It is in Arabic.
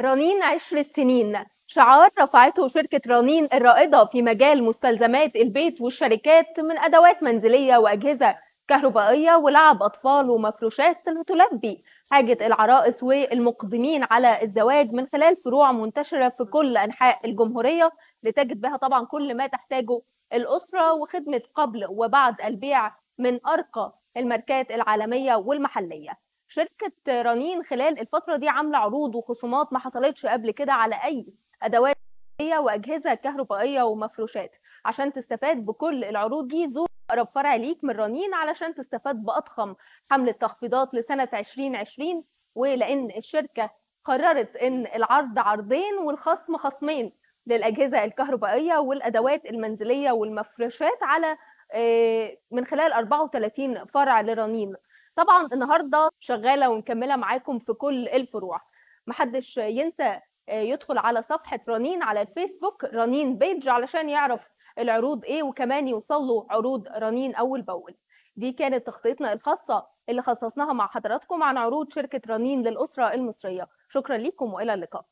رنين عشر سنين. شعار رفعته شركة رنين الرائدة في مجال مستلزمات البيت والشركات من أدوات منزلية وأجهزة كهربائية ولعب أطفال ومفروشات تلبي. حاجة العرائس والمقدمين على الزواج من خلال فروع منتشرة في كل أنحاء الجمهورية لتجد بها طبعا كل ما تحتاجه الأسرة وخدمة قبل وبعد البيع من أرقى الماركات العالمية والمحلية. شركة رنين خلال الفترة دي عاملة عروض وخصومات ما حصلتش قبل كده على أي أدوات وأجهزة كهربائية ومفروشات. عشان تستفاد بكل العروض دي زور أقرب فرع ليك من رنين علشان تستفاد بأضخم حملة تخفيضات لسنة 2020 ولأن الشركة قررت إن العرض عرضين والخصم خصمين للأجهزة الكهربائية والأدوات المنزلية والمفروشات على من خلال 34 فرع لرنين. طبعا النهارده شغالة ومكملة معاكم في كل الفروع. محدش ينسى يدخل على صفحة رنين على الفيسبوك رنين بيج علشان يعرف العروض إيه وكمان يوصل له عروض رنين أول بأول. دي كانت تغطيتنا الخاصة اللي خصصناها مع حضراتكم عن عروض شركة رنين للأسرة المصرية. شكرا لكم وإلى اللقاء.